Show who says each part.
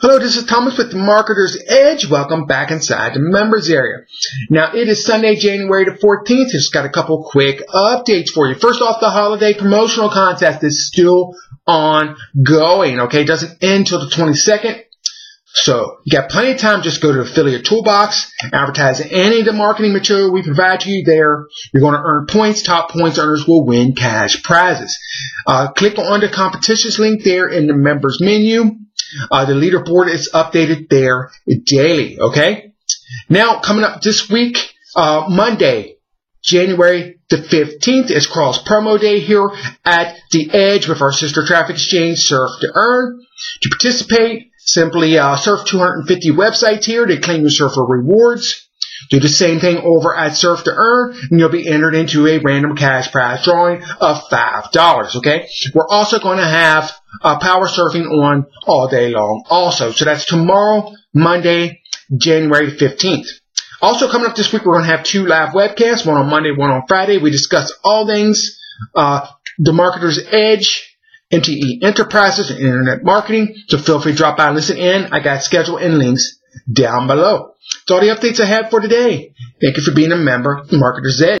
Speaker 1: Hello, this is Thomas with Marketer's Edge. Welcome back inside the members area. Now, it is Sunday, January the 14th. Just got a couple quick updates for you. First off, the holiday promotional contest is still ongoing, okay? It doesn't end till the 22nd. So you got plenty of time. Just go to Affiliate Toolbox, advertise any of the marketing material we provide to you there. You're going to earn points. Top points earners will win cash prizes. Uh, click on the competitions link there in the members menu. Uh, the leaderboard is updated there daily. Okay. Now coming up this week, uh, Monday, January the 15th is cross promo day here at the Edge with our sister traffic exchange, Surf to Earn. To participate, simply uh, surf 250 websites here to claim your surfer rewards. Do the same thing over at Surf to Earn, and you'll be entered into a random cash prize drawing of $5, okay? We're also going to have uh, power surfing on all day long also. So that's tomorrow, Monday, January 15th. Also coming up this week, we're going to have two live webcasts, one on Monday, one on Friday. We discuss all things, uh, the marketer's edge, MTE enterprises and internet marketing. So feel free to drop by and listen in. I got schedule and links down below. That's all the updates I have for today. Thank you for being a member of Marketer's Edge.